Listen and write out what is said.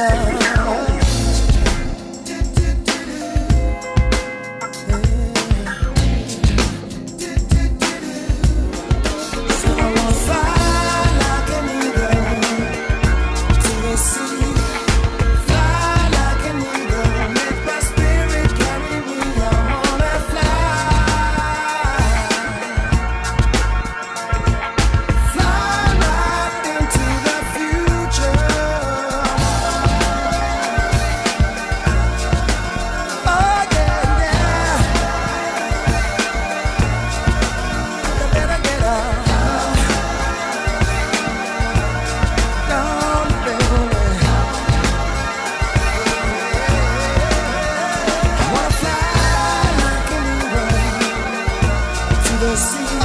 the see.